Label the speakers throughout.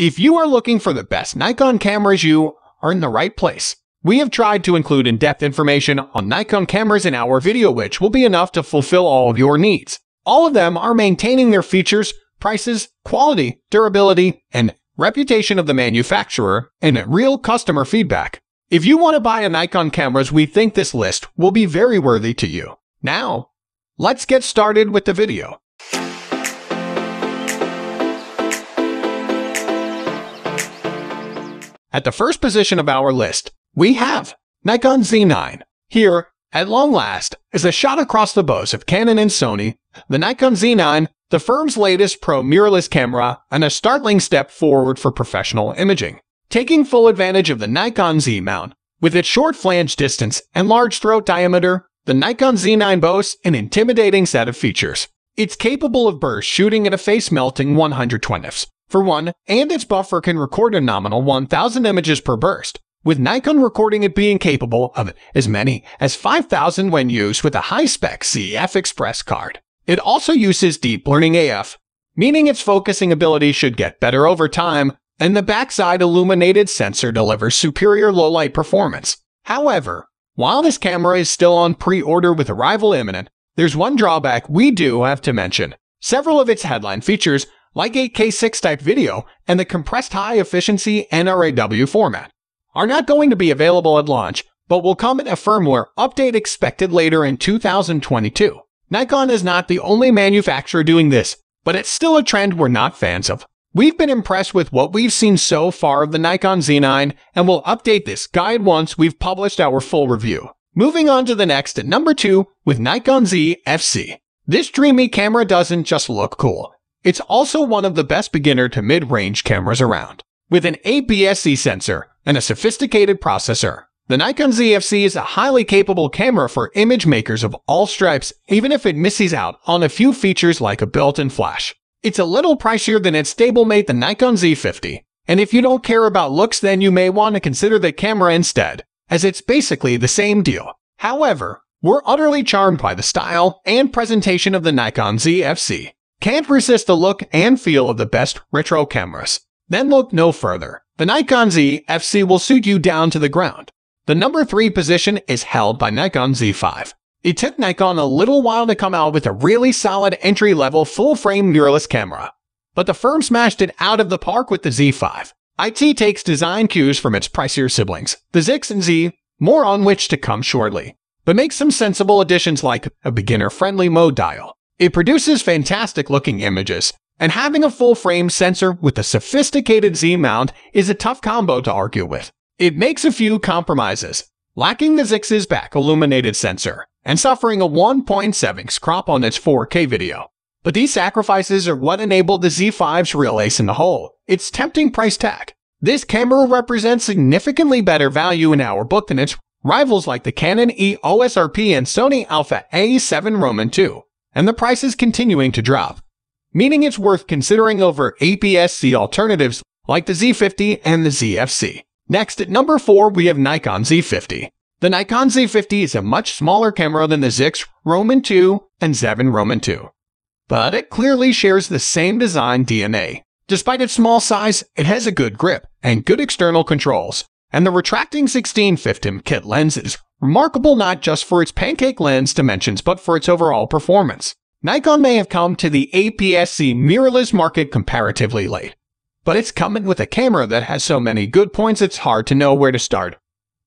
Speaker 1: If you are looking for the best Nikon cameras, you are in the right place. We have tried to include in-depth information on Nikon cameras in our video which will be enough to fulfill all of your needs. All of them are maintaining their features, prices, quality, durability, and reputation of the manufacturer, and real customer feedback. If you want to buy a Nikon cameras, we think this list will be very worthy to you. Now, let's get started with the video. At the first position of our list, we have Nikon Z9. Here, at long last, is a shot across the bows of Canon and Sony, the Nikon Z9, the firm's latest pro mirrorless camera, and a startling step forward for professional imaging. Taking full advantage of the Nikon Z mount, with its short flange distance and large throat diameter, the Nikon Z9 boasts an intimidating set of features. It's capable of burst shooting at a face melting 120 fps, for one, and its buffer can record a nominal 1000 images per burst, with Nikon recording it being capable of as many as 5000 when used with a high-spec CF Express card. It also uses deep learning AF, meaning its focusing ability should get better over time, and the backside illuminated sensor delivers superior low-light performance. However, while this camera is still on pre-order with arrival imminent, there's one drawback we do have to mention. Several of its headline features like 8K 6 type video and the compressed high efficiency NRAW format, are not going to be available at launch, but will come in a firmware update expected later in 2022. Nikon is not the only manufacturer doing this, but it's still a trend we're not fans of. We've been impressed with what we've seen so far of the Nikon Z9, and we'll update this guide once we've published our full review. Moving on to the next at number 2 with Nikon Z FC. This dreamy camera doesn't just look cool, it's also one of the best beginner to mid-range cameras around. With an APS-C sensor and a sophisticated processor, the Nikon ZFC is a highly capable camera for image makers of all stripes, even if it misses out on a few features like a built-in flash. It's a little pricier than its stablemate the Nikon Z50, and if you don't care about looks then you may want to consider the camera instead, as it's basically the same deal. However, we're utterly charmed by the style and presentation of the Nikon ZFC. Can't resist the look and feel of the best retro cameras. Then look no further. The Nikon Z FC will suit you down to the ground. The number 3 position is held by Nikon Z5. It took Nikon a little while to come out with a really solid entry-level full-frame mirrorless camera, but the firm smashed it out of the park with the Z5. IT takes design cues from its pricier siblings, the Z6 and Z, more on which to come shortly, but makes some sensible additions like a beginner-friendly mode dial, it produces fantastic looking images, and having a full frame sensor with a sophisticated Z mount is a tough combo to argue with. It makes a few compromises, lacking the Z6's back illuminated sensor, and suffering a 1.7x crop on its 4K video. But these sacrifices are what enabled the Z5's real ace in the hole, its tempting price tag. This camera represents significantly better value in our book than its rivals like the Canon EOS RP and Sony Alpha A7 Roman II and the price is continuing to drop, meaning it's worth considering over APS-C alternatives like the Z50 and the ZFC. Next, at number 4, we have Nikon Z50. The Nikon Z50 is a much smaller camera than the Z6 Roman 2 and Z7 Roman 2, but it clearly shares the same design DNA. Despite its small size, it has a good grip and good external controls, and the retracting 16-50 kit lens is remarkable not just for its pancake lens dimensions but for its overall performance. Nikon may have come to the APS-C mirrorless market comparatively late, but it's coming with a camera that has so many good points it's hard to know where to start.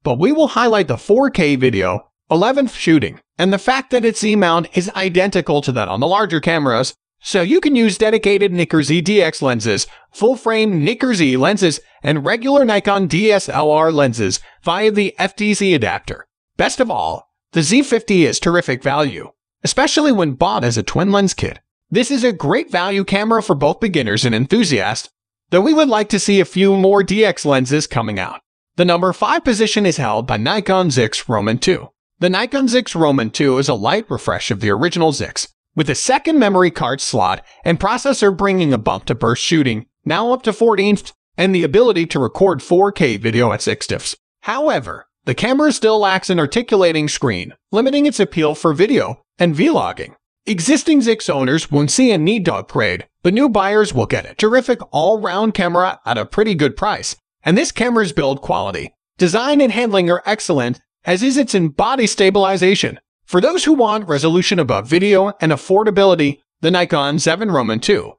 Speaker 1: But we will highlight the 4K video, 11th shooting, and the fact that its Z-mount is identical to that on the larger cameras, so you can use dedicated Nikkor DX lenses, full-frame Nikkor Z lenses, and regular Nikon DSLR lenses via the FTZ adapter. Best of all, the Z50 is terrific value, especially when bought as a twin lens kit. This is a great value camera for both beginners and enthusiasts, though we would like to see a few more DX lenses coming out. The number 5 position is held by Nikon Z6 Roman 2. The Nikon Z6 Roman 2 is a light refresh of the original Z6, with a second memory card slot and processor bringing a bump to burst shooting, now up to 14th, and the ability to record 4K video at 6 TIFFs. However, the camera still lacks an articulating screen, limiting its appeal for video and vlogging. Existing Z6 owners won't see a need to upgrade, but new buyers will get a terrific all-round camera at a pretty good price. And this camera's build quality, design and handling are excellent, as is its in-body stabilization. For those who want resolution above video and affordability, the Nikon Z7 Roman 2.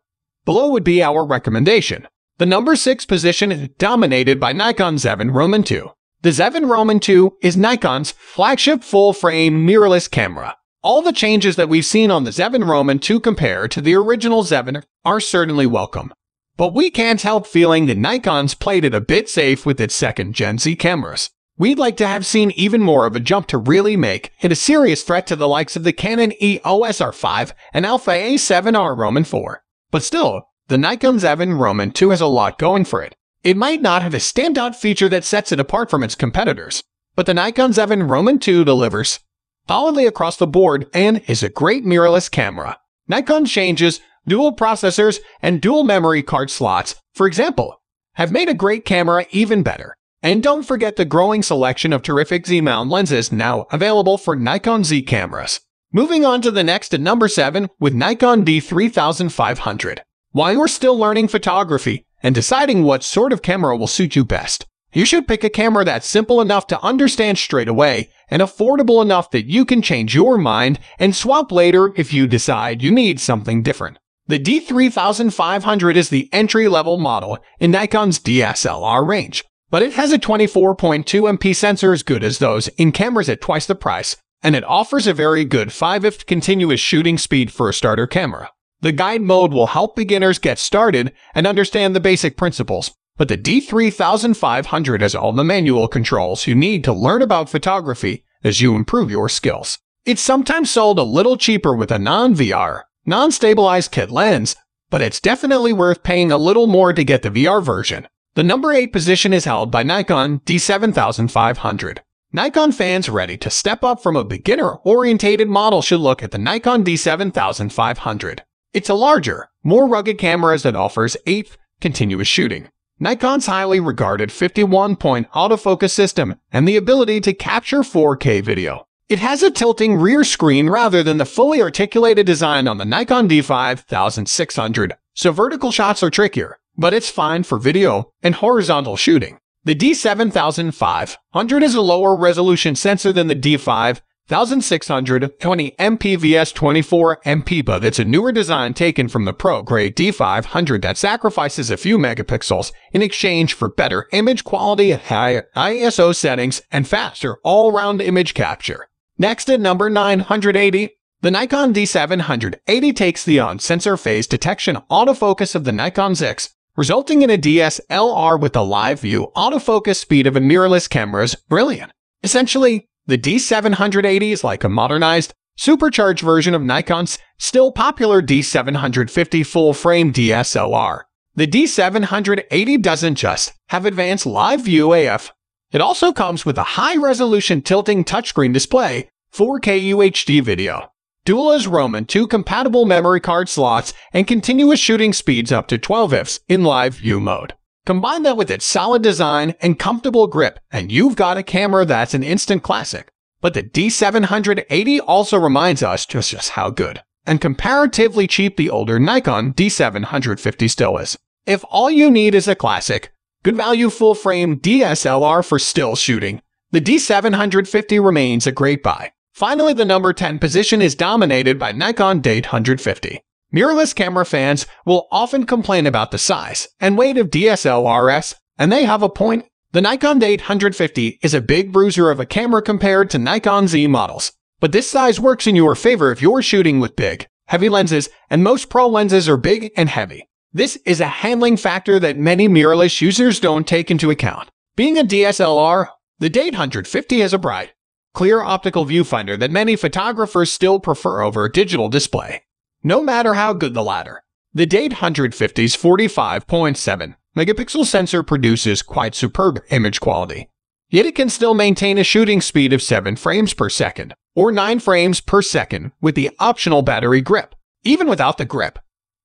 Speaker 1: Below would be our recommendation. The number 6 position is dominated by Nikon Z7 Roman 2. The Z7 Roman 2 is Nikon's flagship full-frame mirrorless camera. All the changes that we've seen on the Z7 Roman 2 compared to the original Z7 are certainly welcome. But we can't help feeling that Nikon's played it a bit safe with its second Gen Z cameras. We'd like to have seen even more of a jump to really make it a serious threat to the likes of the Canon EOS R5 and Alpha A7R Roman 4. But still, the Nikon Z7 Roman 2 has a lot going for it. It might not have a standout feature that sets it apart from its competitors, but the Nikon Z7 Roman 2 delivers solidly across the board and is a great mirrorless camera. Nikon changes, dual processors, and dual memory card slots, for example, have made a great camera even better. And don't forget the growing selection of terrific Z-mount lenses now available for Nikon Z cameras. Moving on to the next at number 7 with Nikon D3500. While you're still learning photography and deciding what sort of camera will suit you best, you should pick a camera that's simple enough to understand straight away and affordable enough that you can change your mind and swap later if you decide you need something different. The D3500 is the entry-level model in Nikon's DSLR range, but it has a 24.2 MP sensor as good as those in cameras at twice the price, and it offers a very good 5 continuous shooting speed for a starter camera. The guide mode will help beginners get started and understand the basic principles, but the D3500 has all the manual controls you need to learn about photography as you improve your skills. It's sometimes sold a little cheaper with a non-VR, non-stabilized kit lens, but it's definitely worth paying a little more to get the VR version. The number 8 position is held by Nikon D7500. Nikon fans ready to step up from a beginner-orientated model should look at the Nikon D7500. It's a larger, more rugged camera that offers 8th continuous shooting. Nikon's highly regarded 51-point autofocus system and the ability to capture 4K video. It has a tilting rear screen rather than the fully articulated design on the Nikon D5600, so vertical shots are trickier, but it's fine for video and horizontal shooting. The D7500 is a lower resolution sensor than the D5 1620 MP vs 24 MP that's a newer design taken from the pro grade D500 that sacrifices a few megapixels in exchange for better image quality at high ISO settings and faster all-round image capture. Next at number 980, the Nikon D780 takes the on-sensor phase detection autofocus of the Nikon Z6, resulting in a DSLR with a live view autofocus speed of a mirrorless camera's brilliant. Essentially, the D780 is like a modernized, supercharged version of Nikon's still popular D750 full-frame DSLR. The D780 doesn't just have advanced live view AF, it also comes with a high-resolution tilting touchscreen display, 4K UHD video, dual Roman 2 compatible memory card slots, and continuous shooting speeds up to 12 fps in live view mode. Combine that with its solid design and comfortable grip, and you've got a camera that's an instant classic. But the D780 also reminds us just, just how good and comparatively cheap the older Nikon D750 still is. If all you need is a classic, good value full frame DSLR for still shooting, the D750 remains a great buy. Finally, the number 10 position is dominated by Nikon D850. Mirrorless camera fans will often complain about the size and weight of DSLRs, and they have a point. The Nikon D850 is a big bruiser of a camera compared to Nikon Z models, but this size works in your favor if you're shooting with big, heavy lenses, and most pro lenses are big and heavy. This is a handling factor that many mirrorless users don't take into account. Being a DSLR, the D850 has a bright, clear optical viewfinder that many photographers still prefer over a digital display no matter how good the latter. The D850's 45.7 megapixel sensor produces quite superb image quality. Yet it can still maintain a shooting speed of 7 frames per second, or 9 frames per second with the optional battery grip. Even without the grip,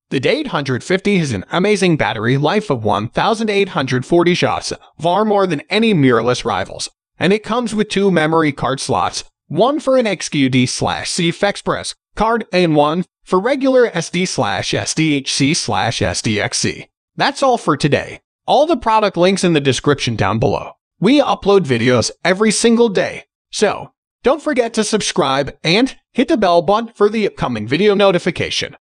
Speaker 1: the D850 has an amazing battery life of 1,840 shots, far more than any mirrorless rivals, and it comes with two memory card slots, one for an XQD slash CF Express card and one for regular SD slash SDHC slash SDXC. That's all for today. All the product links in the description down below. We upload videos every single day, so don't forget to subscribe and hit the bell button for the upcoming video notification.